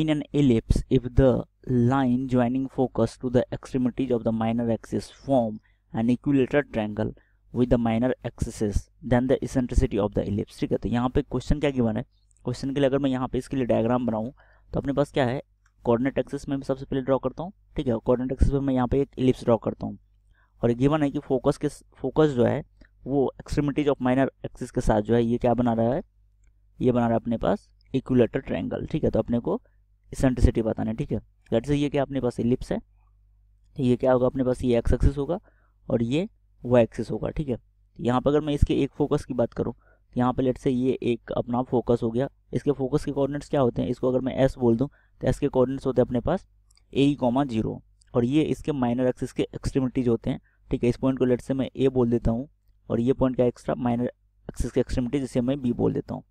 in an ellipse if the line joining focus to the extremities of the minor axis form an equilateral triangle with the minor axis, then the eccentricity of the ellipse. ठीक है तो यहाँ पे question क्या given है? Question के लिए अगर मैं यहाँ पे इसके लिए डायग्राम बनाऊँ तो अपने पास क्या है? कोऑर्डिनेट एक्सिस में सबसे पहले ड्रॉ करता हूँ, ठीक है? कोऑर्डिनेट एक्सिस में मैं यहाँ पे एक इलिप्स ड्रॉ करता हूँ। और गिवन है कि फोकस के फोकस जो है, वो एक्सट्रीमिटीज ऑफ़ माइनर एक्सिस के साथ जो है, ये क्या बना रहा है? ये बना रहा है अपने पास इक्विलेटर ट्रायंगल ठीक है? तो अपने को इसेंट्रिसिटी बताना है, ठीक है? लेट से ये क्या अपने पास इलिप्स है तो ये क्या होगा? अपने पास ये एक्स एक्सिस होगा और ये वाई एक्सिस होगा, ठीक है? यहाँ पर अगर मैं इसके एक फोकस की बात करूँ तो यहाँ पर लेट से ये एक अपना फोकस हो गया। इसके फोकस के कोऑर्डिनेट्स क्या होते हैं? इसको अगर मैं एस बोल दूँ तो एस के कोऑर्डिनेट्स होते हैं अपने पास ए कॉमा ज़ीरो और ये इसके माइनर एक्सिस के एक्सट्रीमिटीज होते हैं, ठीक है? इस पॉइंट को लेट से मैं ए बोल देता हूँ और ये पॉइंट क्या एक्स्ट्रा माइनर एक्सिस के एक्सट्रीमिटी जिसे मैं बी बोल देता हूँ।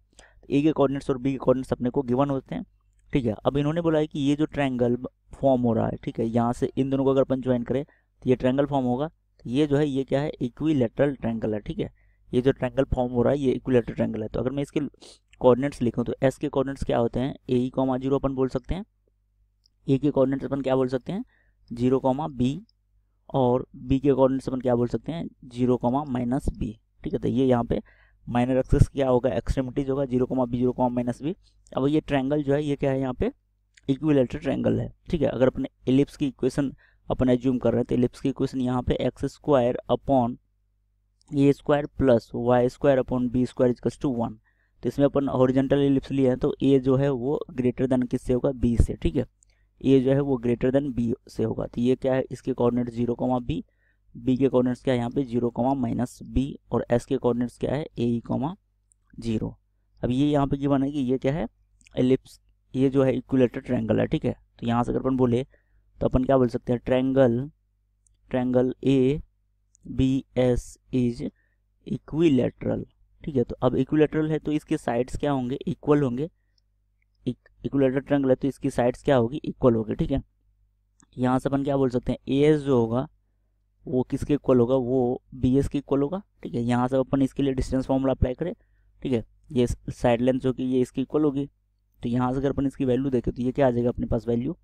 ए के कोऑर्डिनेट्स और बी के कोऑर्डिनेट्स अपने को गिवन होते हैं। ठीक है, अब इन्होंने बोला है कि ये जो ट्रायंगल फॉर्म हो रहा है, ठीक है, यहाँ से इन दोनों को अगर अपन ज्वाइन करें तो ये ट्रायंगल फॉर्म होगा। तो ये जो है, ये क्या है इक्विलेटरल ट्रायंगल है, ठीक है। ये जो ट्रायंगल फॉर्म हो रहा है, ये इक्विलेटरल ट्रायंगल है। तो अगर मैं इसके कोऑर्डिनेट्स लिखूँ तो एस के कोऑर्डिनेट्स क्या होते हैं? ए कॉमा ज़ीरो अपन बोल सकते हैं। ए के कोऑर्डिनेट्स अपन क्या बोल सकते हैं? ज़ीरो कॉमा बी और बी के कोऑर्डिनेट्स अपन क्या बोल सकते हैं? ज़ीरो कॉमा माइनस बी ठीक है। तो ये यहाँ पे माइनर एक्सेस क्या होगा? एक्सट्रीमिटीज होगा zero comma B zero comma minus B अब ये ट्रायंगल जो है, ये क्या है यहाँ पे? इक्विलेटर ट्रायंगल है, ठीक है? अगर अपने एलिप्स की इक्वेशन अपन एज्यूम कर रहे हैं तो एलिप्स की इक्वेशन यहाँ पे X square upon A square plus Y square upon B square equals to one तो इसमें अपन हॉरिजेंटल एलिप्स लिए हैं तो ए जो है वो ग्रेटर देन किससे होगा? बी से, ठीक है? ए जो है वो ग्रेटर देन बी से होगा। तो ये क्या है? इसके coordinate zero comma B B के कोऑर्डिनेट्स क्या है? यहाँ पे ज़ीरो कॉमा माइनस बी और एस के कोऑर्डिनेट्स क्या है? ए कॉमा ज़ीरो अब ये यहाँ पे गिवन है कि ये क्या है? एलिप्स ये जो है इक्विलेटर ट्रैंगल है, ठीक है? तो यहाँ से अगर अपन बोले तो अपन क्या बोल सकते हैं? Triangle triangle A B S is equilateral ठीक है? तो अब इक्विलेटरल है तो इसके साइड्स क्या होंगे? इक्वल होंगे। इक्विलेटर ट्रायंगल है तो इसकी साइड्स क्या होगी? इक्वल होगी, ठीक है? यहाँ से अपन क्या बोल सकते हैं? ए एस जो होगा वो किसके इक्वल होगा? वो बी एस के इक्वल होगा, ठीक है? यहाँ से अपन इसके लिए डिस्टेंस फॉर्मूला अप्लाई करें, ठीक है? ये साइड लेंथ जो कि ये इसकी इक्वल होगी तो यहाँ से अगर अपन इसकी वैल्यू देखें तो ये क्या आ जाएगा अपने पास वैल्यू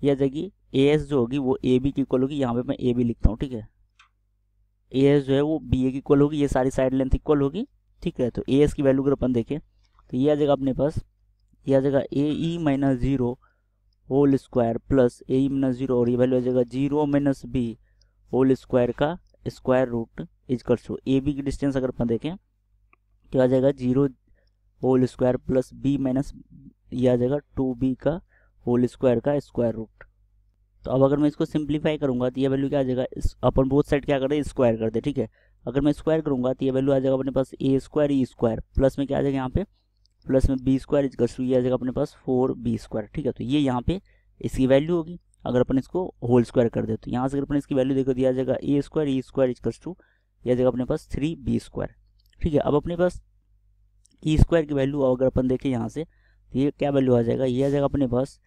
ये आ जाएगी ए एस जो होगी, वो ए बी की इक्वल होगी, यहाँ पे मैं ए बी लिखता हूँ, ठीक है? ए एस जो है, वो बी ए की इक्वल होगी, ये सारी साइड लेंथ इक्वल होगी, ठीक है? तो ए एस की वैल्यू अगर अपन देखें तो ये आ जाएगा अपने पास, ये आ जाएगा A E minus zero whole square plus A E minus zero और ये वैल्यू आ जाएगा zero minus B whole square का square root equal to A B की डिस्टेंस अगर अपन देखें तो आ जाएगा zero whole square plus B minus ये आ जाएगा टू बी का होल स्क्वायर का स्क्वायर रूट तो अब अगर मैं इसको सिंप्लीफाई करूँगा तो ये वैल्यू क्या आ जाएगा? अपन बोथ साइड क्या कर? दे स्क्वायर कर दे, ठीक है? अगर मैं स्क्वायर करूँगा तो ये वैल्यू आ जाएगा अपने पास A square E square plus में क्या आ जाएगा यहाँ पे? प्लस में बी स्क्वायर इजकल टू ये आ जाएगा अपने पास फोर बी स्क्वायर ठीक है? तो ये यहाँ पे इसकी वैल्यू होगी। अगर अपन इसको होल स्क्वायर कर दे तो यहाँ से अगर अपन इसकी वैल्यू देखो दिया जाएगा A square E square equals to यह जाएगा अपने पास थ्री बी स्क्वायर ठीक है, अब अपने पास ई स्क्वायर की वैल्यू अगर अपन देखें यहाँ से तो ये क्या वैल्यू आ जाएगा? ये आ जाएगा अपने पास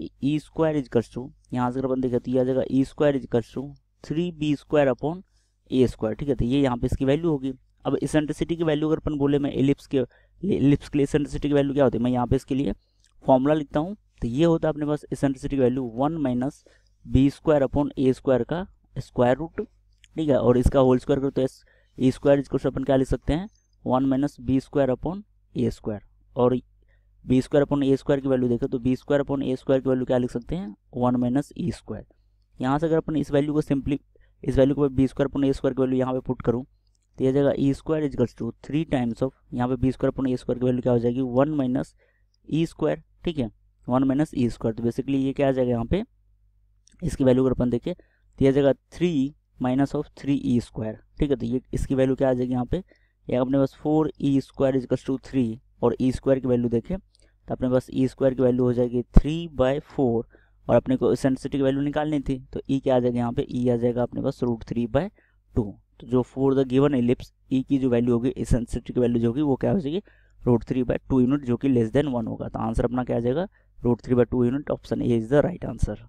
ई स्क्वायर इजकल्स टू यहाँ से अगर अपन देखें तो ये आ जाएगा E square equals to three B square upon A square ठीक है तो ये यहाँ पे इसकी वैल्यू होगी. अब इसेंट्रिसिटी की वैल्यू अगर अपन बोले, मैं एलिप्स के एलिप्स के लिए इसेंट्रिसिटी की वैल्यू क्या होती है? मैं यहाँ पे इसके लिए फॉर्मूला लिखता हूँ. तो ये होता है अपने पास इसेंट्रिसिटी की value one minus B square upon A square का स्क्वायर रूट ठीक है? और इसका होल स्क्वायर करो तो एस ए स्क्वायर इसको अपन क्या लिख सकते हैं? One minus B square upon A square और B square upon A square की वैल्यू देखें तो B square upon A square की वैल्यू क्या लिख सकते हैं? वन माइनस ई स्क्वायर यहाँ से अगर अपन इस वैल्यू को सिंपली इस वैल्यू को B square upon A square की वैल्यू यहाँ पे पुट करूँ तो यह जाएगा E square equals to three times of यहाँ पे B square upon A square की वैल्यू क्या हो जाएगी? वन माइनस ई स्क्वायर ठीक है? One minus E square. तो बेसिकली ये क्या आ जाएगा यहाँ पे? इसकी वैल्यू अगर अपन देखें तो यह जाएगा three minus of three E square ठीक है तो ये इसकी वैल्यू क्या आ जाएगी यहाँ पे? ये अपने पास four E square equals to three और ई स्क्वायर की वैल्यू देखें तो अपने पास ई स्क्वायर की वैल्यू हो जाएगी थ्री बाय फोर और अपने को सेंसिटी की वैल्यू निकालनी थी तो ई क्या आ जाएगा यहाँ पे? ई आ जाएगा अपने पास रूट थ्री बाय टू तो जो for the given ellipse E की जो वैल्यू होगी इसेंसिटी की वैल्यू जो होगी, वो क्या हो जाएगी? Root three by two unit जो कि लेस देन वन होगा। तो आंसर अपना क्या आ जाएगा? Root three by two unit option A is the right answer